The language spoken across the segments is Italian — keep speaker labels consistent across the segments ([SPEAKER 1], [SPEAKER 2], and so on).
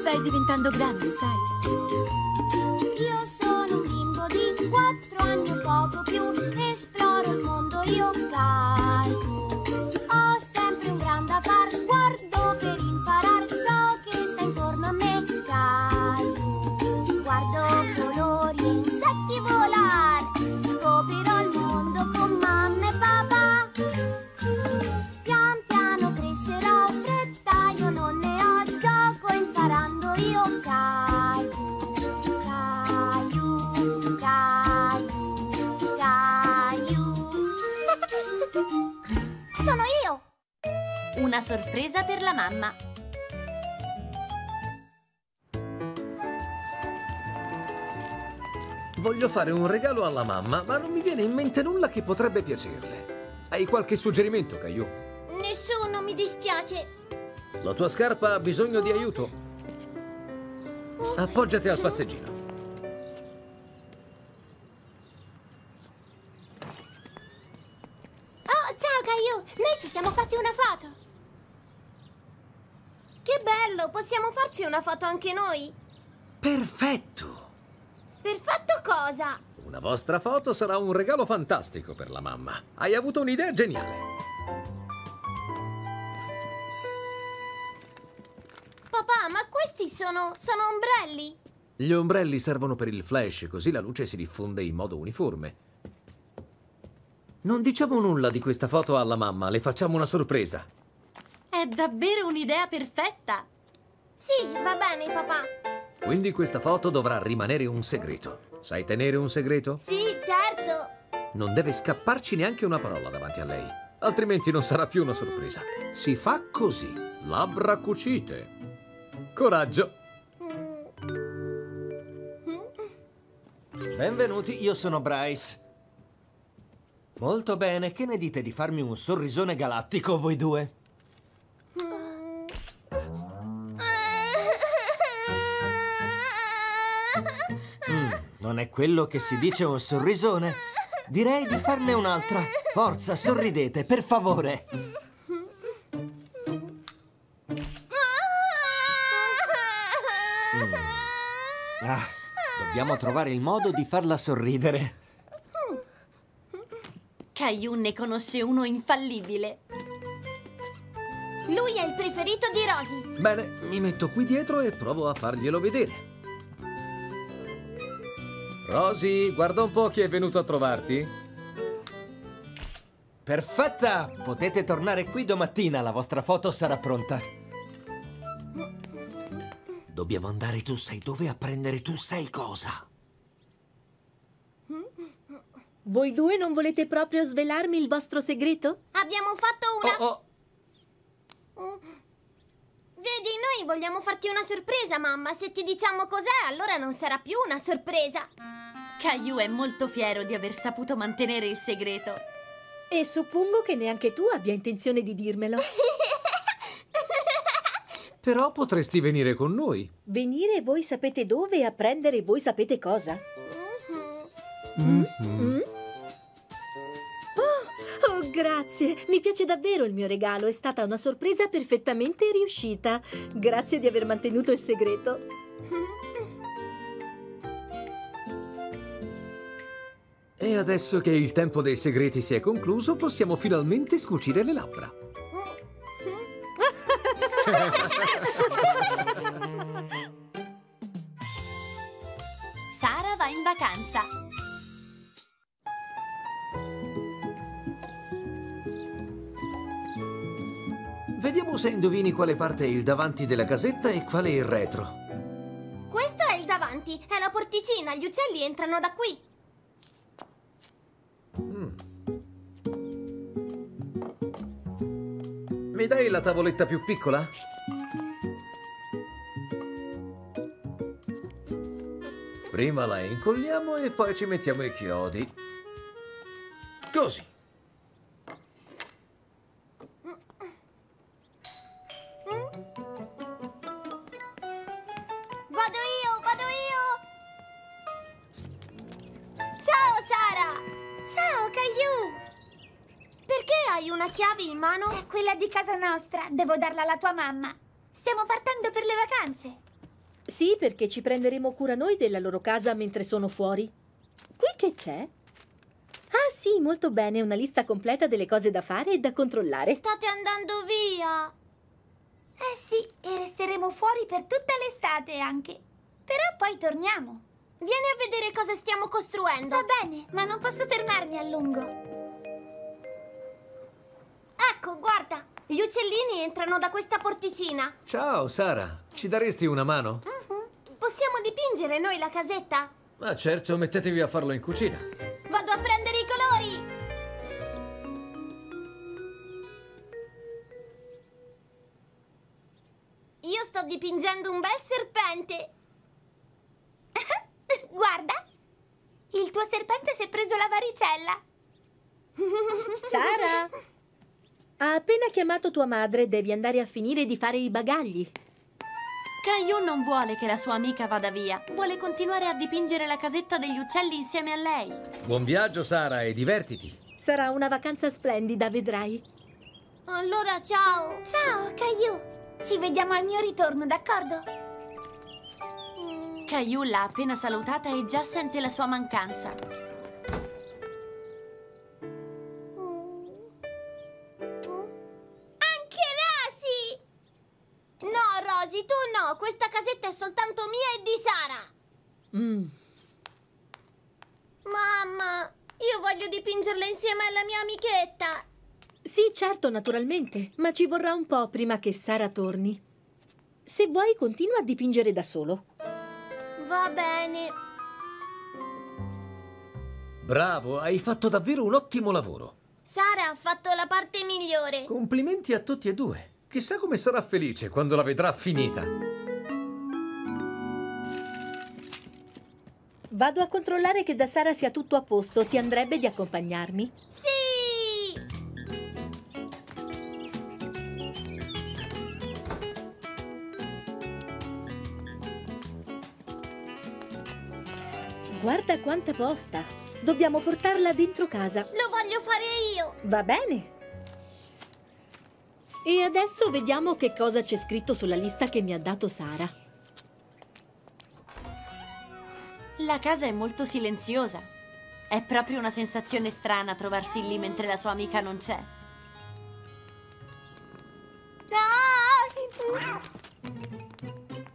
[SPEAKER 1] Stai diventando grande, sai?
[SPEAKER 2] Sono io!
[SPEAKER 3] Una sorpresa per la mamma.
[SPEAKER 4] Voglio fare un regalo alla mamma, ma non mi viene in mente nulla che potrebbe piacerle. Hai qualche suggerimento, Caillou?
[SPEAKER 2] Nessuno, mi dispiace.
[SPEAKER 4] La tua scarpa ha bisogno di aiuto. Appoggiati al passeggino.
[SPEAKER 2] Una foto anche noi?
[SPEAKER 4] Perfetto!
[SPEAKER 2] Per fatto cosa?
[SPEAKER 4] Una vostra foto sarà un regalo fantastico per la mamma. Hai avuto un'idea geniale.
[SPEAKER 2] Papà, ma questi sono... sono ombrelli?
[SPEAKER 4] Gli ombrelli servono per il flash, così la luce si diffonde in modo uniforme. Non diciamo nulla di questa foto alla mamma, le facciamo una sorpresa.
[SPEAKER 3] È davvero un'idea perfetta.
[SPEAKER 2] Sì, va bene, papà.
[SPEAKER 4] Quindi questa foto dovrà rimanere un segreto. Sai tenere un segreto?
[SPEAKER 2] Sì, certo.
[SPEAKER 4] Non deve scapparci neanche una parola davanti a lei, altrimenti non sarà più una sorpresa. Si fa così, labbra cucite. Coraggio.
[SPEAKER 5] Benvenuti, io sono Bryce. Molto bene, che ne dite di farmi un sorrisone galattico voi due? Non è quello che si dice un sorrisone? Direi di farne un'altra. Forza, sorridete, per favore. Mm. Ah, dobbiamo trovare il modo di farla sorridere.
[SPEAKER 3] Caillou ne conosce uno infallibile.
[SPEAKER 2] Lui è il preferito di Rosy.
[SPEAKER 4] Bene, mi metto qui dietro e provo a farglielo vedere. Rosy, guarda un po' chi è venuto a trovarti.
[SPEAKER 5] Perfetta! Potete tornare qui domattina, la vostra foto sarà pronta. Dobbiamo andare tu sai dove a prendere tu sai cosa.
[SPEAKER 1] Voi due non volete proprio svelarmi il vostro segreto?
[SPEAKER 2] Abbiamo fatto una...
[SPEAKER 4] Oh, oh,
[SPEAKER 2] Vedi, noi vogliamo farti una sorpresa, mamma. Se ti diciamo cos'è, allora non sarà più una sorpresa.
[SPEAKER 3] Caillou è molto fiero di aver saputo mantenere il segreto.
[SPEAKER 1] E suppongo che neanche tu abbia intenzione di dirmelo.
[SPEAKER 4] però potresti venire con noi.
[SPEAKER 1] Venire voi sapete dove e apprendere voi sapete cosa? Grazie. Mi piace davvero il mio regalo. È stata una sorpresa perfettamente riuscita. Grazie di aver mantenuto il segreto.
[SPEAKER 4] E adesso che il tempo dei segreti si è concluso, possiamo finalmente scucire le labbra.
[SPEAKER 3] Sara va in vacanza.
[SPEAKER 4] Vediamo se indovini quale parte è il davanti della casetta e quale il retro.
[SPEAKER 2] Questo è il davanti, è la porticina. Gli uccelli entrano da qui.
[SPEAKER 4] Mi dai la tavoletta più piccola? Prima la incolliamo e poi ci mettiamo i chiodi. Così.
[SPEAKER 6] Hai una chiave in mano?
[SPEAKER 2] È quella di casa nostra. Devo darla alla tua mamma. Stiamo partendo per le vacanze.
[SPEAKER 1] Sì, perché ci prenderemo cura noi della loro casa mentre sono fuori. Qui che c'è? Ah sì, molto bene, una lista completa delle cose da fare e da controllare.
[SPEAKER 6] State andando via.
[SPEAKER 2] Eh sì, e resteremo fuori per tutta l'estate anche. Però poi torniamo.
[SPEAKER 6] Vieni a vedere cosa stiamo costruendo.
[SPEAKER 2] Va bene, ma non posso fermarmi a lungo.
[SPEAKER 6] Ecco, guarda, gli uccellini entrano da questa porticina.
[SPEAKER 4] Ciao, Sara. Ci daresti una mano?
[SPEAKER 6] Possiamo dipingere noi la casetta?
[SPEAKER 4] Ma certo, mettetevi a farlo in cucina.
[SPEAKER 6] Vado a prendere i colori. Io sto dipingendo un bel serpente.
[SPEAKER 2] Guarda, il tuo serpente si è preso la varicella.
[SPEAKER 1] Sara! Ha appena chiamato tua madre, devi andare a finire di fare i bagagli.
[SPEAKER 3] Caillou non vuole che la sua amica vada via. Vuole continuare a dipingere la casetta degli uccelli insieme a lei.
[SPEAKER 4] Buon viaggio, Sara, e divertiti.
[SPEAKER 1] Sarà una vacanza splendida, vedrai.
[SPEAKER 6] Allora, ciao.
[SPEAKER 2] Ciao, Caillou. Ci vediamo al mio ritorno, d'accordo?
[SPEAKER 3] Caillou l'ha appena salutata e già sente la sua mancanza.
[SPEAKER 6] Soltanto mia e di Sara.
[SPEAKER 1] Mm.
[SPEAKER 6] Mamma, io voglio dipingerla insieme alla mia amichetta.
[SPEAKER 1] Sì, certo, naturalmente, ma ci vorrà un po' prima che Sara torni. Se vuoi, continua a dipingere da solo.
[SPEAKER 6] Va bene.
[SPEAKER 4] Bravo, hai fatto davvero un ottimo lavoro.
[SPEAKER 6] Sara ha fatto la parte migliore.
[SPEAKER 4] Complimenti a tutti e due. Chissà come sarà felice quando la vedrà finita.
[SPEAKER 1] Vado a controllare che da Sara sia tutto a posto. Ti andrebbe di accompagnarmi?
[SPEAKER 6] Sì!
[SPEAKER 1] Guarda quanta posta! Dobbiamo portarla dentro casa.
[SPEAKER 6] Lo voglio fare io.
[SPEAKER 1] Va bene. E adesso vediamo che cosa c'è scritto sulla lista che mi ha dato Sara.
[SPEAKER 3] La casa è molto silenziosa. È proprio una sensazione strana trovarsi lì mentre la sua amica non c'è.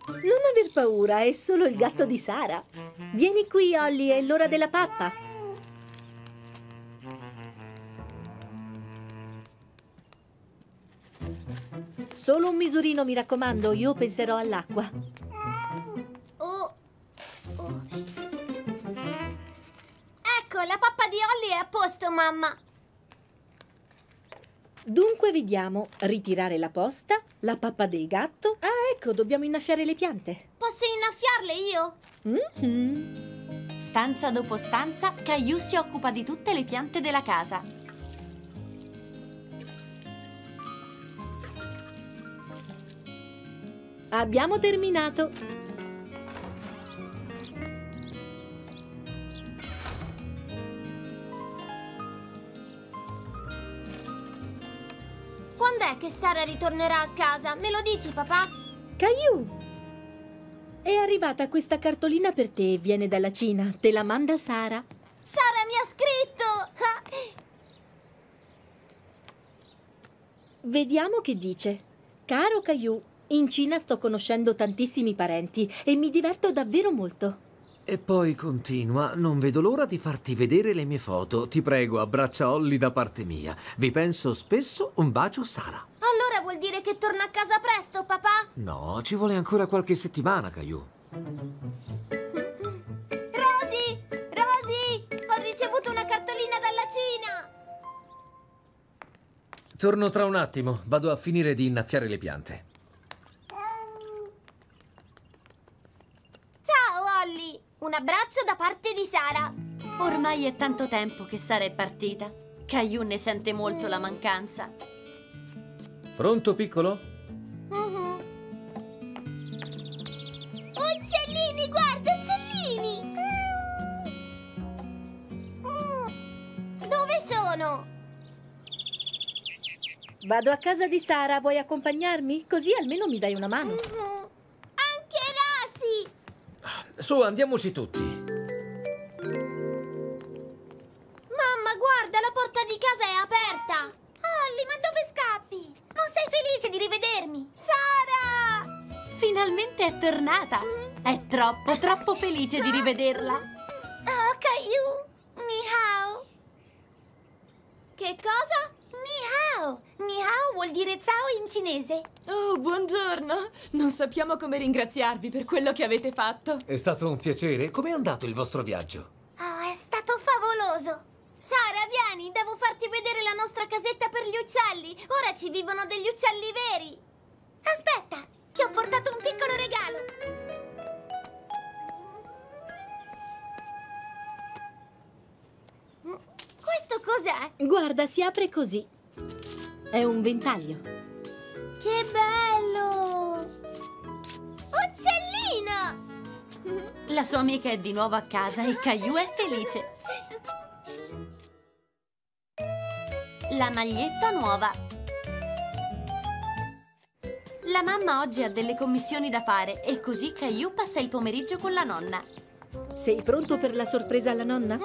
[SPEAKER 1] Non aver paura, è solo il gatto di Sara. Vieni qui, Olly, è l'ora della pappa. Solo un misurino, mi raccomando, io penserò all'acqua.
[SPEAKER 6] Di Holly è a posto, mamma.
[SPEAKER 1] Dunque vediamo, ritirare la posta, la pappa del gatto. Ah, ecco, dobbiamo innaffiare le piante.
[SPEAKER 6] Posso innaffiarle io?
[SPEAKER 1] Mhm.
[SPEAKER 3] Stanza dopo stanza, Caillou si occupa di tutte le piante della casa.
[SPEAKER 1] Abbiamo terminato.
[SPEAKER 6] Che Sara ritornerà a casa? Me lo dici, papà?
[SPEAKER 1] Caillou! È arrivata questa cartolina per te, viene dalla Cina. Te la manda Sara.
[SPEAKER 6] Sara mi ha scritto!
[SPEAKER 1] Vediamo che dice. Caro Caillou, in Cina sto conoscendo tantissimi parenti e mi diverto davvero molto.
[SPEAKER 4] E poi continua, non vedo l'ora di farti vedere le mie foto. Ti prego, abbraccia Holly da parte mia. Vi penso spesso, un bacio Sara.
[SPEAKER 6] Allora vuol dire che torna a casa presto, papà?
[SPEAKER 4] No, ci vuole ancora qualche settimana, Caillou.
[SPEAKER 6] Rosy! Rosy! Ho ricevuto una cartolina dalla Cina!
[SPEAKER 4] Torno tra un attimo, vado a finire di innaffiare le piante.
[SPEAKER 6] Ciao, Holly! Un abbraccio da parte di Sara.
[SPEAKER 3] Ormai è tanto tempo che Sara è partita. Caillou ne sente molto la mancanza.
[SPEAKER 4] Pronto, piccolo?
[SPEAKER 6] Mhm. Uccellini, guarda, uccellini! Dove sono?
[SPEAKER 1] Vado a casa di Sara, vuoi accompagnarmi? Così almeno mi dai una mano.
[SPEAKER 6] Mm, Anche Rosy!
[SPEAKER 4] Su, andiamoci tutti.
[SPEAKER 3] Troppo, troppo felice di rivederla!
[SPEAKER 6] Oh, Caillou! Ni hao! Che cosa? Ni hao! Ni hao vuol dire ciao in cinese.
[SPEAKER 7] Oh, buongiorno! Non sappiamo come ringraziarvi per quello che avete fatto.
[SPEAKER 4] È stato un piacere. Com'è andato il vostro viaggio?
[SPEAKER 6] Oh, è stato favoloso! Sara, vieni, devo farti vedere la nostra casetta per gli uccelli. Ora ci vivono degli uccelli veri. Aspetta, ti ho portato un piccolo regalo. Questo cos'è?
[SPEAKER 1] Guarda, si apre così. È un ventaglio.
[SPEAKER 6] Che bello! Uccellino!
[SPEAKER 3] La sua amica è di nuovo a casa e Caillou è felice. La maglietta nuova. La mamma oggi ha delle commissioni da fare e così Caillou passa il pomeriggio con la nonna.
[SPEAKER 1] Sei pronto per la sorpresa alla nonna?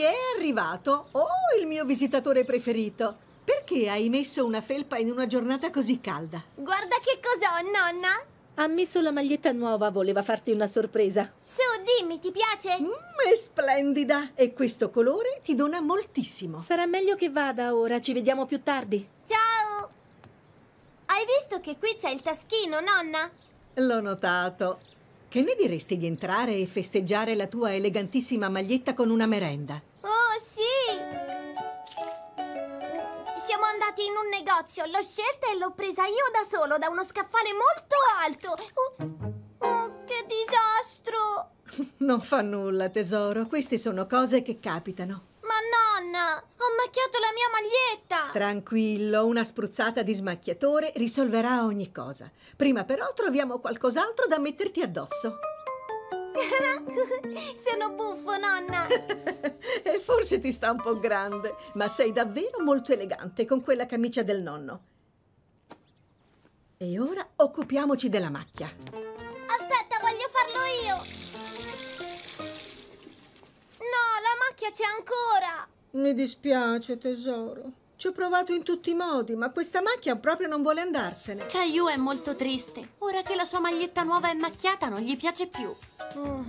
[SPEAKER 8] Chi è arrivato? Oh, il mio visitatore preferito. Perché hai messo una felpa in una giornata così calda?
[SPEAKER 6] Guarda che cos'ho, nonna!
[SPEAKER 1] Ha messo la maglietta nuova, voleva farti una sorpresa.
[SPEAKER 6] Su, dimmi, ti piace?
[SPEAKER 8] Mm, è splendida e questo colore ti dona moltissimo.
[SPEAKER 1] Sarà meglio che vada ora, ci vediamo più tardi.
[SPEAKER 6] Ciao! Hai visto che qui c'è il taschino, nonna?
[SPEAKER 8] L'ho notato. Che ne diresti di entrare e festeggiare la tua elegantissima maglietta con una merenda?
[SPEAKER 6] Andati in un negozio, l'ho scelta e l'ho presa io da solo, da uno scaffale molto alto. Oh, oh, che disastro!
[SPEAKER 8] Non fa nulla, tesoro. Queste sono cose che capitano.
[SPEAKER 6] Ma nonna, ho macchiato la mia maglietta!
[SPEAKER 8] Tranquillo, una spruzzata di smacchiatore risolverà ogni cosa. Prima però troviamo qualcos'altro da metterti addosso.
[SPEAKER 6] Sono buffo, nonna!
[SPEAKER 8] e forse ti sta un po' grande, ma sei davvero molto elegante con quella camicia del nonno. E ora occupiamoci della macchia.
[SPEAKER 6] Aspetta, voglio farlo io! No, la macchia c'è ancora!
[SPEAKER 8] Mi dispiace, tesoro. Ci ho provato in tutti i modi, ma questa macchia proprio non vuole andarsene.
[SPEAKER 3] Caillou è molto triste. Ora che la sua maglietta nuova è macchiata non gli piace più.
[SPEAKER 6] Non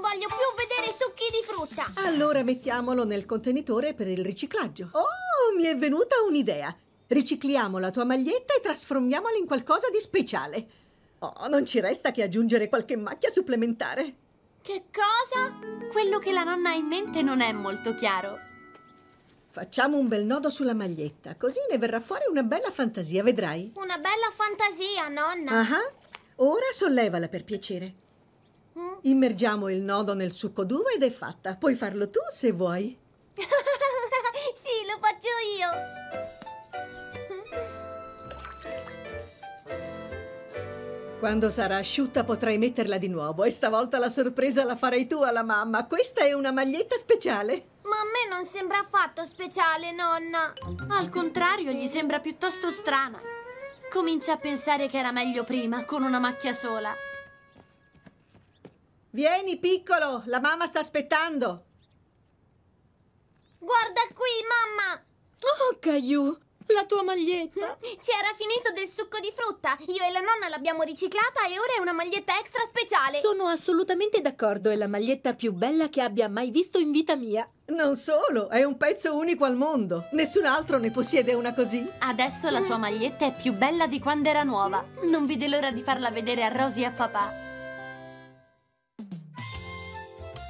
[SPEAKER 6] voglio più vedere succhi di frutta!
[SPEAKER 8] Allora mettiamolo nel contenitore per il riciclaggio. Oh, mi è venuta un'idea. Ricicliamo la tua maglietta e trasformiamola in qualcosa di speciale. Oh, non ci resta che aggiungere qualche macchia supplementare.
[SPEAKER 6] Che cosa?
[SPEAKER 3] Quello che la nonna ha in mente non è molto chiaro.
[SPEAKER 8] Facciamo un bel nodo sulla maglietta, così ne verrà fuori una bella fantasia, vedrai.
[SPEAKER 6] Una bella fantasia, nonna!
[SPEAKER 8] Ah, ora sollevala per piacere.
[SPEAKER 6] Mm.
[SPEAKER 8] Immergiamo il nodo nel succo d'uva ed è fatta. Puoi farlo tu se vuoi.
[SPEAKER 6] sì, lo faccio io!
[SPEAKER 8] Quando sarà asciutta potrai metterla di nuovo e stavolta la sorpresa la farai tu alla mamma. Questa è una maglietta speciale.
[SPEAKER 6] A me non sembra affatto speciale, nonna!
[SPEAKER 3] Al contrario, gli sembra piuttosto strana. Comincia a pensare che era meglio prima, con una macchia sola.
[SPEAKER 8] Vieni, piccolo, la mamma sta aspettando.
[SPEAKER 6] Guarda qui, mamma!
[SPEAKER 1] Oh, Caillou, la tua maglietta.
[SPEAKER 6] C'era finito del succo di frutta. Io e la nonna l'abbiamo riciclata e ora è una maglietta extra speciale.
[SPEAKER 1] Sono assolutamente d'accordo, è la maglietta più bella che abbia mai visto in vita mia.
[SPEAKER 8] Non solo, è un pezzo unico al mondo. Nessun altro ne possiede una così.
[SPEAKER 3] Adesso la sua maglietta è più bella di quando era nuova. Non vede l'ora di farla vedere a Rosy e a papà.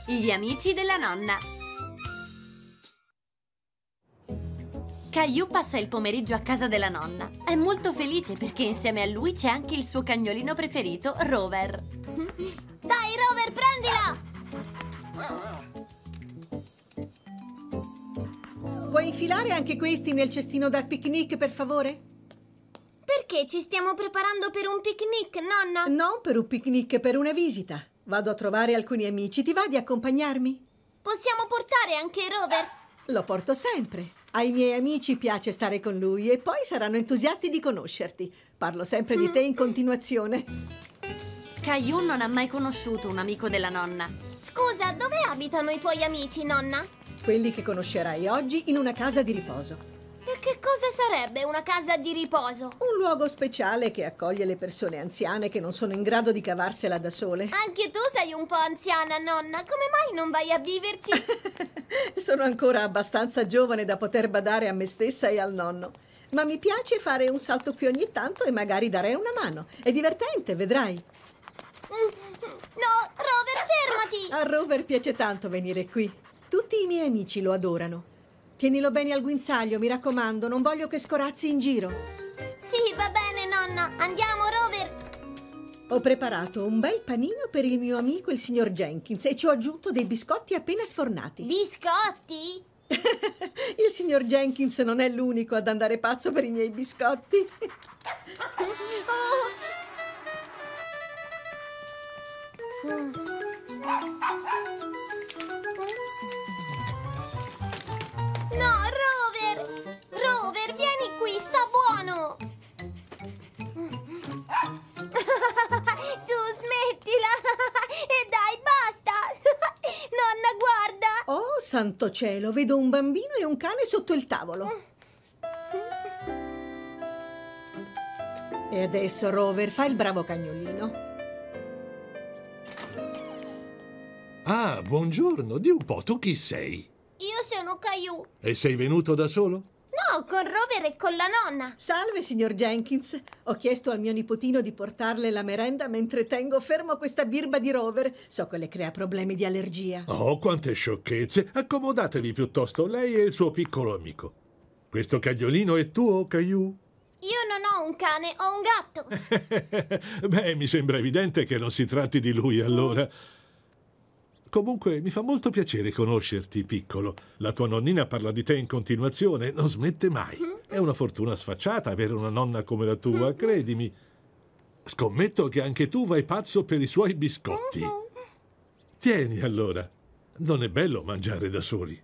[SPEAKER 3] Gli amici della nonna. Caillou passa il pomeriggio a casa della nonna. È molto felice perché insieme a lui c'è anche il suo cagnolino preferito, Rover.
[SPEAKER 6] Dai, Rover, prendila!
[SPEAKER 8] Puoi infilare anche questi nel cestino da picnic, per favore?
[SPEAKER 6] Perché Perché ci stiamo preparando per un picnic, nonna?
[SPEAKER 8] Non per un picnic, per una visita. Vado a trovare alcuni amici. Ti va di accompagnarmi?
[SPEAKER 6] Possiamo portare anche Rover?
[SPEAKER 8] Lo porto sempre. Ai miei amici piace stare con lui e poi saranno entusiasti di conoscerti. Parlo sempre di te in continuazione.
[SPEAKER 3] Caillou non ha mai conosciuto un amico della nonna.
[SPEAKER 6] Scusa, dove abitano i tuoi amici, nonna?
[SPEAKER 8] Quelli che conoscerai oggi in una casa di riposo.
[SPEAKER 6] E che cosa sarebbe una casa di riposo?
[SPEAKER 8] Un luogo speciale che accoglie le persone anziane che non sono in grado di cavarsela da sole.
[SPEAKER 6] Anche tu sei un po' anziana, nonna. Come mai non vai a viverci?
[SPEAKER 8] Sono ancora abbastanza giovane da poter badare a me stessa e al nonno. Ma mi piace fare un salto qui ogni tanto e magari dare una mano. È divertente, vedrai.
[SPEAKER 6] No, Rover, fermati!
[SPEAKER 8] A Rover piace tanto venire qui. Tutti i miei amici lo adorano. Tienilo bene al guinzaglio, mi raccomando, non voglio che scorazzi in giro.
[SPEAKER 6] Sì, va bene, nonna. Andiamo, Rover.
[SPEAKER 8] Ho preparato un bel panino per il mio amico il signor Jenkins e ci ho aggiunto dei biscotti appena sfornati.
[SPEAKER 6] Biscotti?
[SPEAKER 8] il signor Jenkins non è l'unico ad andare pazzo per i miei biscotti.
[SPEAKER 6] No,
[SPEAKER 8] santo cielo, vedo un bambino e un cane sotto il tavolo. E adesso, Rover, fa il bravo cagnolino.
[SPEAKER 9] Ah, buongiorno. Di un po', tu chi sei?
[SPEAKER 6] Io sono Caillou.
[SPEAKER 9] E sei venuto da solo?
[SPEAKER 6] No, con Rover e con la nonna.
[SPEAKER 8] Salve, signor Jenkins. Ho chiesto al mio nipotino di portarle la merenda mentre tengo fermo questa birba di Rover. So che le crea problemi di allergia.
[SPEAKER 9] Oh, quante sciocchezze. Accomodatevi piuttosto, lei e il suo piccolo amico. Questo cagnolino è tuo, Caillou?
[SPEAKER 6] Io non ho un cane, ho un gatto.
[SPEAKER 9] Beh, mi sembra evidente che non si tratti di lui allora. Comunque, mi fa molto piacere conoscerti, piccolo. La tua nonnina parla di te in continuazione, non smette mai. È una fortuna sfacciata avere una nonna come la tua, credimi. Scommetto che anche tu vai pazzo per i suoi biscotti. Tieni allora. Non è bello mangiare da soli.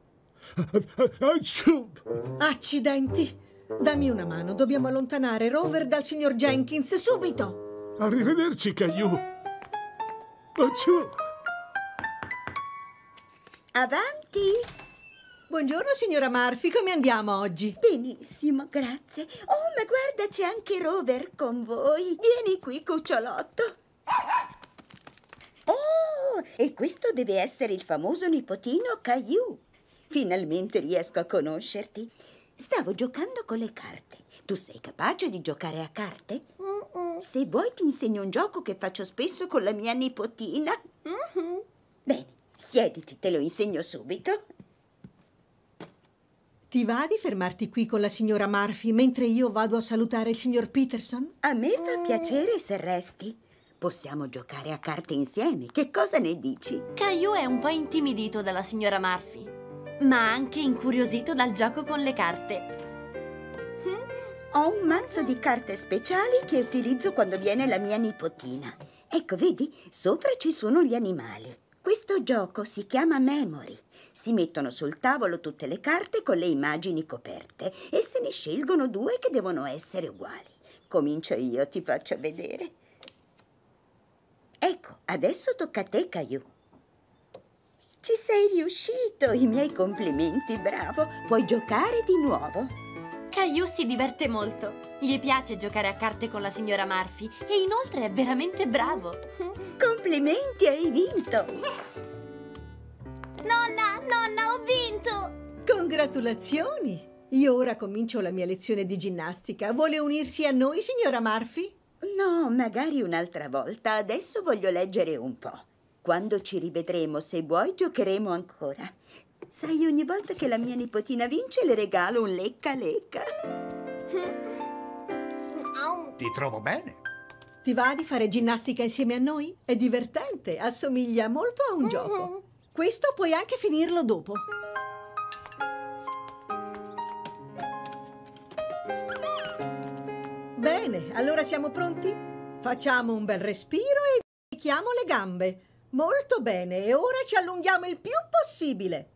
[SPEAKER 8] Accidenti! Dammi una mano, dobbiamo allontanare Rover dal signor Jenkins subito!
[SPEAKER 9] Arrivederci, Caillou. Acciù!
[SPEAKER 10] Avanti!
[SPEAKER 8] Buongiorno, signora Murphy, come andiamo oggi?
[SPEAKER 10] Benissimo, grazie. Oh, ma guarda, c'è anche Rover con voi. Vieni qui, cucciolotto. Oh, e questo deve essere il famoso nipotino Caillou. Finalmente riesco a conoscerti. Stavo giocando con le carte. Tu sei capace di giocare a carte? Se vuoi ti insegno un gioco che faccio spesso con la mia nipotina. Bene, siediti, te lo insegno subito.
[SPEAKER 8] Ti va di fermarti qui con la signora Murphy mentre io vado a salutare il signor Peterson?
[SPEAKER 10] A me fa piacere se resti. Possiamo giocare a carte insieme. Che cosa ne dici?
[SPEAKER 3] Caillou è un po' intimidito dalla signora Murphy, ma anche incuriosito dal gioco con le carte.
[SPEAKER 10] Ho un mazzo di carte speciali che utilizzo quando viene la mia nipotina. Ecco, vedi? Sopra ci sono gli animali. Questo gioco si chiama Memory. Si mettono sul tavolo tutte le carte con le immagini coperte e se ne scelgono due che devono essere uguali. Comincio io, ti faccio vedere. Ecco, adesso tocca a te, Caillou. Ci sei riuscito, i miei complimenti, bravo. Puoi giocare di nuovo.
[SPEAKER 3] Caillou si diverte molto. Gli piace giocare a carte con la signora Murphy e inoltre è veramente bravo.
[SPEAKER 10] Complimenti, hai vinto.
[SPEAKER 6] Nonna, nonna, ho vinto!
[SPEAKER 8] Congratulazioni! Io ora comincio la mia lezione di ginnastica. Vuole unirsi a noi, signora Murphy?
[SPEAKER 10] No, magari un'altra volta. Adesso voglio leggere un po'. Quando ci rivedremo, se vuoi, giocheremo ancora. Sai, ogni volta che la mia nipotina vince le regalo un lecca lecca.
[SPEAKER 11] Ti trovo bene.
[SPEAKER 8] Ti va di fare ginnastica insieme a noi? È divertente, assomiglia molto a un gioco. Questo puoi anche finirlo dopo. Bene, allora siamo pronti? Facciamo un bel respiro e stichiamo le gambe. Molto bene, e ora ci allunghiamo il più possibile.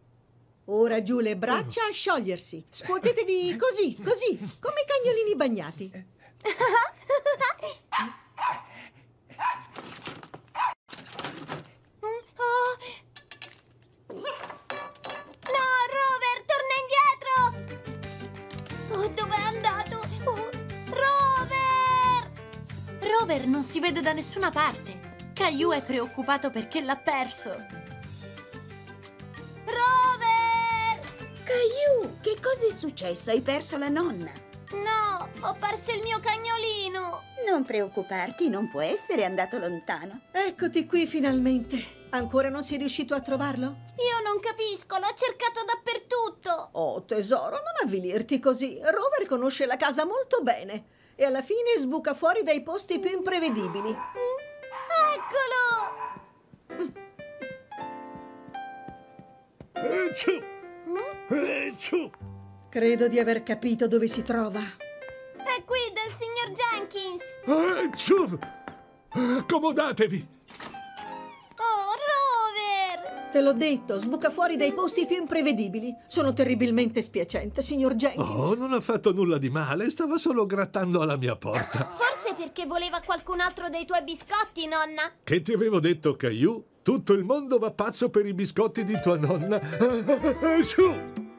[SPEAKER 8] Ora giù le braccia a sciogliersi. Scuotetevi così, così, come cagnolini bagnati.
[SPEAKER 6] Oh. No, Rover, torna indietro! Oh, dov'è andato? Oh, Rover!
[SPEAKER 3] Rover non si vede da nessuna parte. Caillou è preoccupato perché l'ha perso.
[SPEAKER 10] Caillou, che cosa è successo? Hai perso la nonna?
[SPEAKER 6] No, ho perso il mio cagnolino!
[SPEAKER 10] Non preoccuparti, non può essere andato lontano.
[SPEAKER 8] Eccoti qui finalmente. Ancora non sei riuscito a trovarlo?
[SPEAKER 6] Io non capisco, l'ho cercato dappertutto!
[SPEAKER 8] Oh, tesoro, non avvilirti così. Rover conosce la casa molto bene e alla fine sbuca fuori dai posti più imprevedibili.
[SPEAKER 6] Eccolo!
[SPEAKER 9] Ecciù! Ecciù!
[SPEAKER 8] Credo di aver capito dove si trova.
[SPEAKER 6] È qui del signor Jenkins!
[SPEAKER 9] Ecciù! Accomodatevi!
[SPEAKER 6] Oh, Rover!
[SPEAKER 8] Te l'ho detto, sbuca fuori dai posti più imprevedibili. Sono terribilmente spiacente, signor Jenkins.
[SPEAKER 9] Oh, non ha fatto nulla di male, stava solo grattando alla mia porta.
[SPEAKER 6] Forse perché voleva qualcun altro dei tuoi biscotti, nonna?
[SPEAKER 9] Che ti avevo detto, Caillou? Tutto il mondo va pazzo per i biscotti di tua nonna. Ecciù!